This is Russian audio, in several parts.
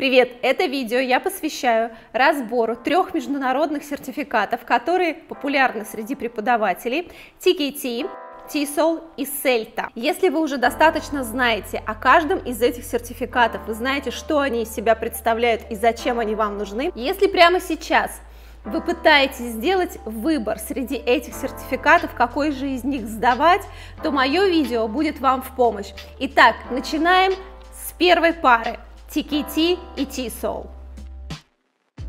Привет! Это видео я посвящаю разбору трех международных сертификатов, которые популярны среди преподавателей TKT, TESOL и CELTA. Если вы уже достаточно знаете о каждом из этих сертификатов, вы знаете, что они из себя представляют и зачем они вам нужны, если прямо сейчас вы пытаетесь сделать выбор среди этих сертификатов, какой же из них сдавать, то мое видео будет вам в помощь. Итак, начинаем с первой пары. TKT и TESOL.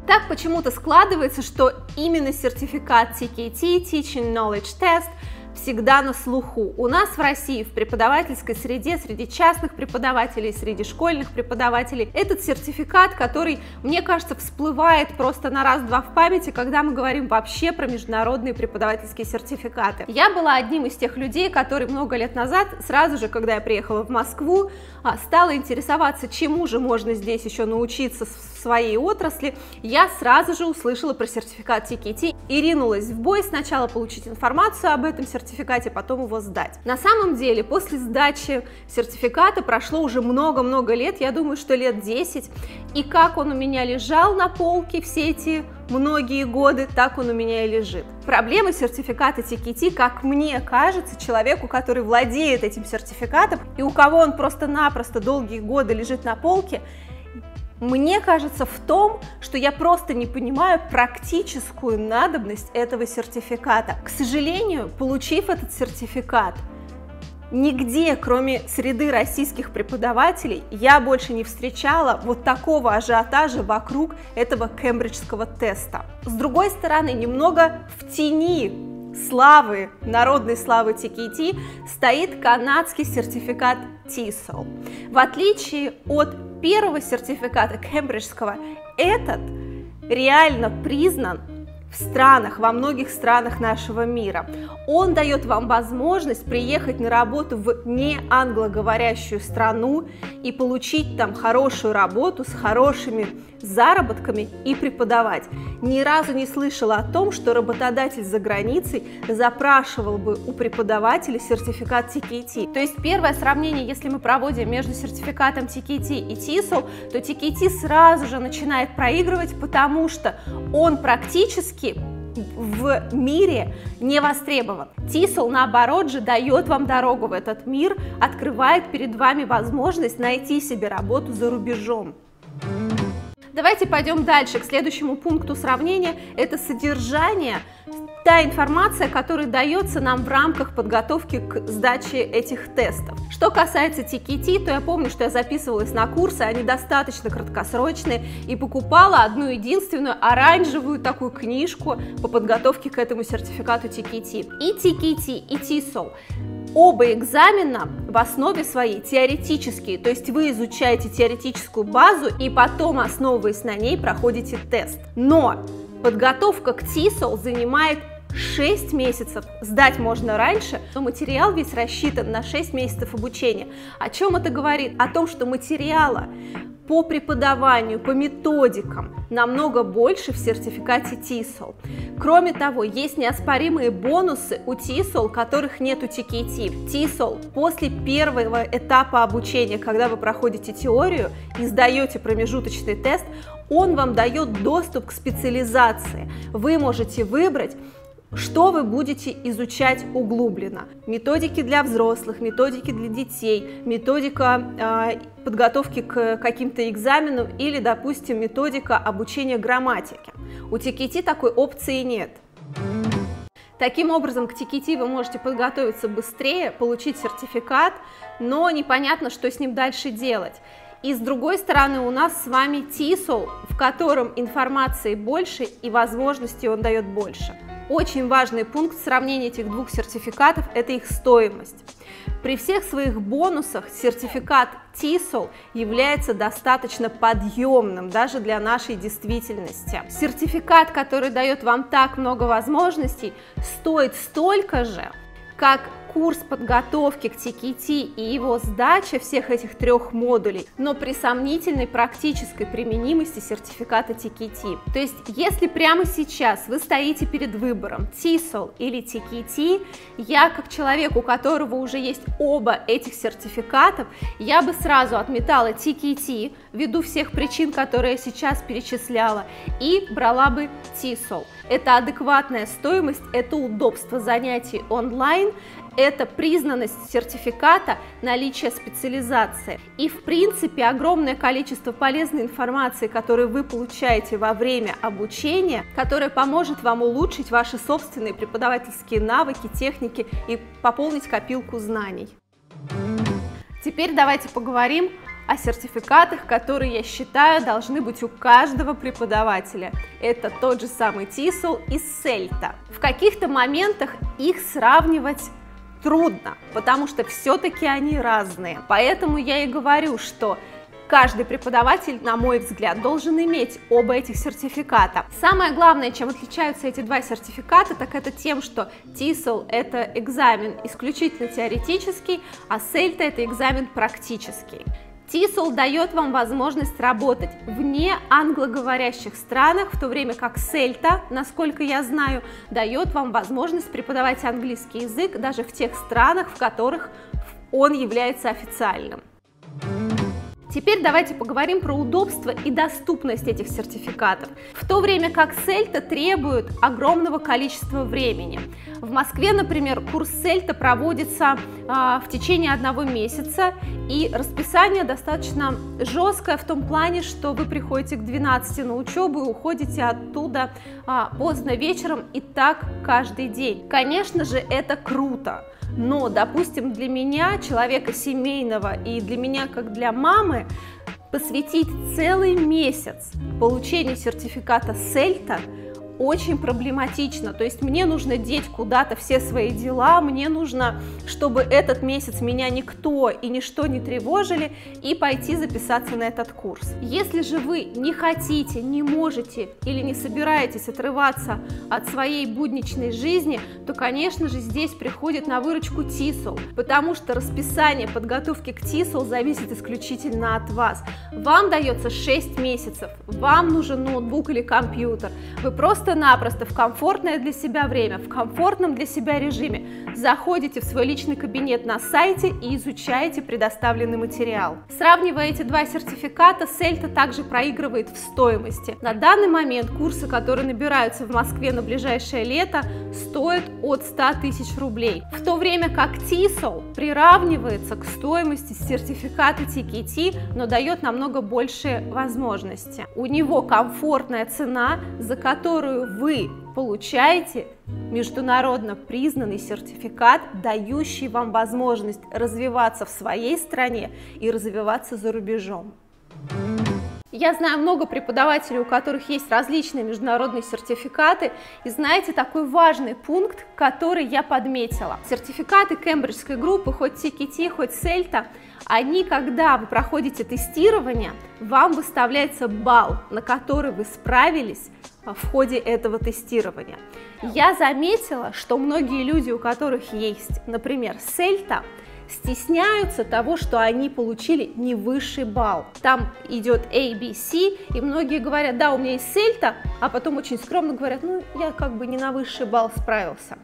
Так почему-то складывается, что именно сертификат TKT, Teaching Knowledge Test, всегда на слуху. У нас в России в преподавательской среде, среди частных преподавателей, среди школьных преподавателей, этот сертификат, который, мне кажется, всплывает просто на раз-два в памяти, когда мы говорим вообще про международные преподавательские сертификаты. Я была одним из тех людей, который много лет назад, сразу же, когда я приехала в Москву, а, стала интересоваться, чему же можно здесь еще научиться в своей отрасли, я сразу же услышала про сертификат TKT и ринулась в бой сначала получить информацию об этом сертификате, потом его сдать. На самом деле, после сдачи сертификата прошло уже много-много лет, я думаю, что лет 10, и как он у меня лежал на полке все эти многие годы, так он у меня и лежит. Проблема сертификата TKT, как мне кажется, человеку, который владеет этим сертификатом и у кого он просто-напросто долгие годы лежит на полке, мне кажется в том, что я просто не понимаю практическую надобность этого сертификата. К сожалению, получив этот сертификат, Нигде, кроме среды российских преподавателей, я больше не встречала вот такого ажиотажа вокруг этого кембриджского теста. С другой стороны, немного в тени славы, народной славы TKT, стоит канадский сертификат TESOL. В отличие от первого сертификата кембриджского, этот реально признан в странах, во многих странах нашего мира. Он дает вам возможность приехать на работу в не англоговорящую страну и получить там хорошую работу с хорошими заработками и преподавать. Ни разу не слышала о том, что работодатель за границей запрашивал бы у преподавателя сертификат TKT. То есть первое сравнение, если мы проводим между сертификатом TKT и TESOL, то TKT сразу же начинает проигрывать, потому что он практически в мире не востребован. Тисел, наоборот же, дает вам дорогу в этот мир, открывает перед вами возможность найти себе работу за рубежом. Давайте пойдем дальше, к следующему пункту сравнения. Это содержание, та информация, которая дается нам в рамках подготовки к сдаче этих тестов. Что касается TKT, то я помню, что я записывалась на курсы, они достаточно краткосрочные, и покупала одну единственную оранжевую такую книжку по подготовке к этому сертификату TKT. И TKT, и TESOL Оба экзамена в основе своей теоретические, то есть вы изучаете теоретическую базу и потом, основываясь на ней, проходите тест. Но подготовка к ТИСОЛ занимает 6 месяцев. Сдать можно раньше, но материал весь рассчитан на 6 месяцев обучения. О чем это говорит? О том, что материала по преподаванию, по методикам намного больше в сертификате TESOL. Кроме того, есть неоспоримые бонусы у TESOL, которых нет у TKT. TESOL после первого этапа обучения, когда вы проходите теорию и сдаете промежуточный тест, он вам дает доступ к специализации. Вы можете выбрать что вы будете изучать углубленно? Методики для взрослых, методики для детей, методика э, подготовки к каким-то экзаменам или, допустим, методика обучения грамматике. У TKT такой опции нет. Таким образом, к TKT вы можете подготовиться быстрее, получить сертификат, но непонятно, что с ним дальше делать. И с другой стороны у нас с вами TESOL, в котором информации больше и возможностей он дает больше. Очень важный пункт сравнения этих двух сертификатов – это их стоимость. При всех своих бонусах сертификат TESOL является достаточно подъемным даже для нашей действительности. Сертификат, который дает вам так много возможностей, стоит столько же, как курс подготовки к TKT и его сдача всех этих трех модулей, но при сомнительной практической применимости сертификата TKT. То есть, если прямо сейчас вы стоите перед выбором TESOL или TKT, я как человек, у которого уже есть оба этих сертификатов, я бы сразу отметала TKT ввиду всех причин, которые я сейчас перечисляла, и брала бы TESOL. Это адекватная стоимость, это удобство занятий онлайн, это признанность сертификата, наличие специализации. И, в принципе, огромное количество полезной информации, которую вы получаете во время обучения, которая поможет вам улучшить ваши собственные преподавательские навыки, техники и пополнить копилку знаний. Теперь давайте поговорим о сертификатах, которые, я считаю, должны быть у каждого преподавателя. Это тот же самый TESOL и SELTA. В каких-то моментах их сравнивать трудно, потому что все-таки они разные. Поэтому я и говорю, что каждый преподаватель, на мой взгляд, должен иметь оба этих сертификата. Самое главное, чем отличаются эти два сертификата, так это тем, что TESOL – это экзамен исключительно теоретический, а SELTA – это экзамен практический. TESOL дает вам возможность работать вне англоговорящих странах, в то время как CELTA, насколько я знаю, дает вам возможность преподавать английский язык даже в тех странах, в которых он является официальным. Теперь давайте поговорим про удобство и доступность этих сертификатов. В то время как Сельта требует огромного количества времени. В Москве, например, курс Сельта проводится а, в течение одного месяца, и расписание достаточно жесткое в том плане, что вы приходите к 12 на учебу и уходите оттуда а, поздно вечером и так каждый день. Конечно же, это круто. Но, допустим, для меня, человека семейного, и для меня, как для мамы, посвятить целый месяц получению сертификата СЕЛЬТа – очень проблематично. То есть мне нужно деть куда-то все свои дела, мне нужно, чтобы этот месяц меня никто и ничто не тревожили, и пойти записаться на этот курс. Если же вы не хотите, не можете или не собираетесь отрываться от своей будничной жизни, то, конечно же, здесь приходит на выручку ТИСОЛ, потому что расписание подготовки к ТИСОЛ зависит исключительно от вас. Вам дается 6 месяцев, вам нужен ноутбук или компьютер, вы просто просто-напросто в комфортное для себя время, в комфортном для себя режиме заходите в свой личный кабинет на сайте и изучаете предоставленный материал. Сравнивая эти два сертификата, Сельта также проигрывает в стоимости. На данный момент курсы, которые набираются в Москве на ближайшее лето, стоят от 100 тысяч рублей, в то время как TESOL приравнивается к стоимости сертификата TKT, но дает намного больше возможностей. У него комфортная цена, за которую вы получаете международно признанный сертификат, дающий вам возможность развиваться в своей стране и развиваться за рубежом. Я знаю много преподавателей, у которых есть различные международные сертификаты, и знаете такой важный пункт, который я подметила. Сертификаты Кембриджской группы, хоть TKT, хоть Сельта, они, когда вы проходите тестирование, вам выставляется балл, на который вы справились в ходе этого тестирования. Я заметила, что многие люди, у которых есть, например, Сельта, стесняются того, что они получили не высший балл. Там идет A, B, C, и многие говорят, да, у меня есть сельта, а потом очень скромно говорят, ну, я как бы не на высший балл справился.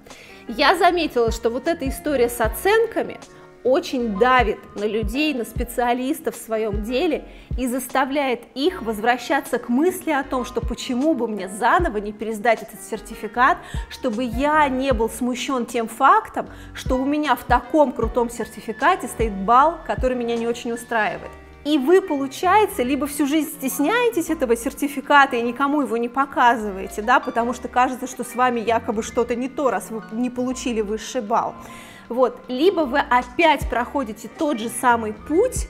Я заметила, что вот эта история с оценками – очень давит на людей, на специалистов в своем деле и заставляет их возвращаться к мысли о том, что почему бы мне заново не пересдать этот сертификат, чтобы я не был смущен тем фактом, что у меня в таком крутом сертификате стоит балл, который меня не очень устраивает. И вы, получается, либо всю жизнь стесняетесь этого сертификата и никому его не показываете, да, потому что кажется, что с вами якобы что-то не то, раз вы не получили высший балл. Вот. Либо вы опять проходите тот же самый путь,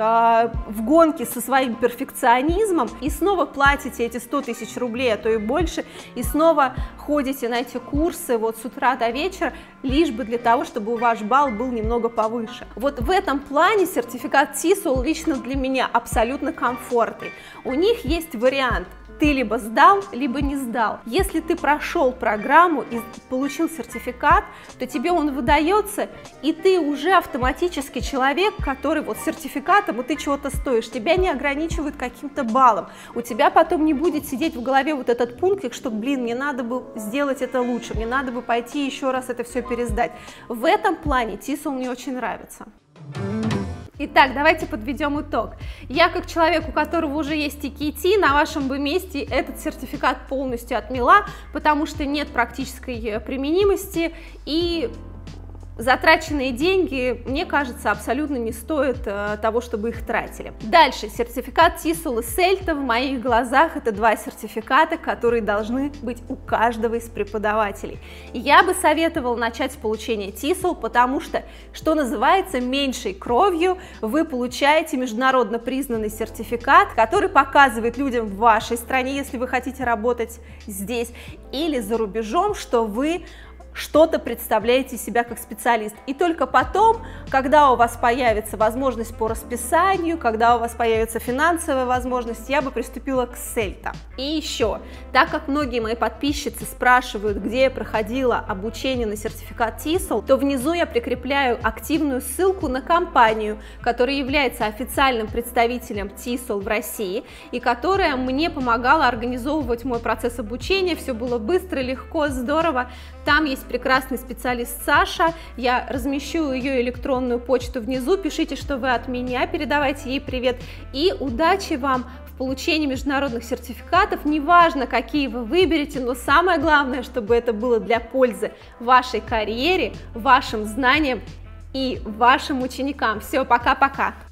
а, в гонке со своим перфекционизмом и снова платите эти 100 тысяч рублей, а то и больше, и снова ходите на эти курсы вот с утра до вечера, лишь бы для того, чтобы ваш балл был немного повыше. Вот в этом плане сертификат TESOL лично для меня абсолютно комфортный. У них есть вариант ты либо сдал, либо не сдал. Если ты прошел программу и получил сертификат, то тебе он выдается, и ты уже автоматически человек, который вот сертификатом, и ты чего-то стоишь, тебя не ограничивают каким-то баллом. У тебя потом не будет сидеть в голове вот этот пунктик, что, блин, мне надо бы сделать это лучше, мне надо бы пойти еще раз это все пересдать. В этом плане TESOL мне очень нравится. Итак, давайте подведем итог. Я как человек, у которого уже есть TKT, на вашем бы месте этот сертификат полностью отмела, потому что нет практической применимости и затраченные деньги, мне кажется, абсолютно не стоят э, того, чтобы их тратили. Дальше, сертификат TISOL и SELTA в моих глазах это два сертификата, которые должны быть у каждого из преподавателей. Я бы советовала начать с получения потому что, что называется, меньшей кровью вы получаете международно признанный сертификат, который показывает людям в вашей стране, если вы хотите работать здесь или за рубежом, что вы что-то представляете себя как специалист. И только потом, когда у вас появится возможность по расписанию, когда у вас появится финансовая возможность, я бы приступила к сельта. И еще, так как многие мои подписчицы спрашивают, где я проходила обучение на сертификат TESOL, то внизу я прикрепляю активную ссылку на компанию, которая является официальным представителем TESOL в России и которая мне помогала организовывать мой процесс обучения. Все было быстро, легко, здорово. Там есть прекрасный специалист Саша, я размещу ее электронную почту внизу, пишите, что вы от меня, передавайте ей привет, и удачи вам в получении международных сертификатов, неважно, какие вы выберете, но самое главное, чтобы это было для пользы вашей карьере, вашим знаниям и вашим ученикам. Все, пока-пока!